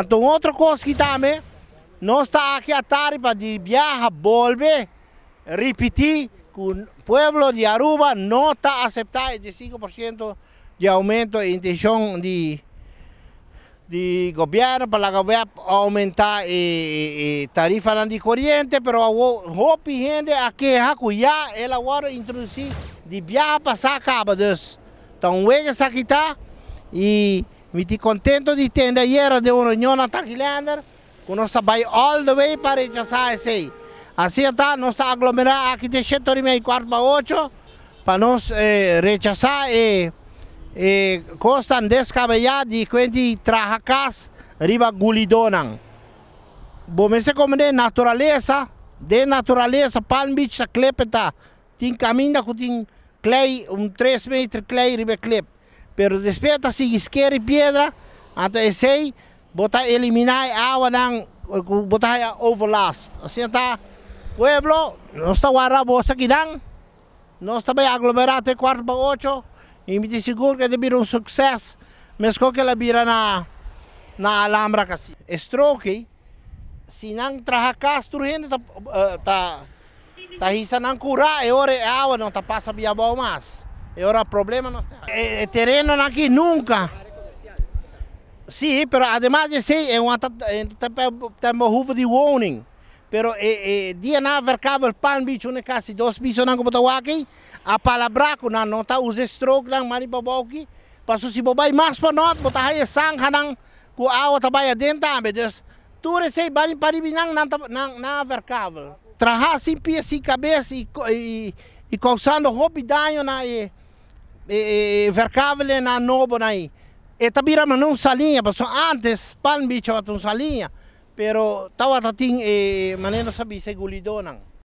Então, outra coisa que também, nós está aqui a tarifa de viajar, volver, repetir, que o povo de Aruba não está aceitando de 5% de aumento em intenção de de governo para governo aumentar a tarifa de corrente, pero hope gente aqui já ela agora introduzir de viajar para acaba dus. Então, o que está e me te contento de ter era de uma reunião na Taquilander, que nós estamos all the way para rechazar esse. Assim está, nós estamos aglomerando aqui de 7 e meia, quarto para 8, para nós eh, rechazar e e kostan descabellado de quanti trahacas riba gulidonang. Bom, esse como de natureza, de natureza, Palm Beach ting caminha com ting clay, um 3 metros clay riba clip. Pero despeta si Iskeri Piedra ato essay bota eliminai awa ng eh, bota ya overlast. Asienta pueblo no está guarra bosa kidang no está bay aglomerado e quarto pa ocho e mi siguro que debira un success mesko que la bira na na alhambra kasi. Stroke sinang trahakas turhendo ta, uh, ta ta hisa nang kura e ore awa não ta passa biabau mas. E ora problema não é, é terreno aqui nunca. Sim, pero además de ser é uma tem uma de warning. Pero e, e, dia na verkabel pan bicho ne kasi dos bicho nang kubutawaki a palabra ko na no ta use stroke lang mani babauki paso si babay mas pa not botahay sang hanang ku awa tabaya denta be des ture sei bani paribinang nan nang na verkável traha sim pia si cabeça e, causando na e, e, e verkável na nobo na e e tabira não salinha paso antes pan bicho atun salinha pero tawa tating e maneno sabi segulidonang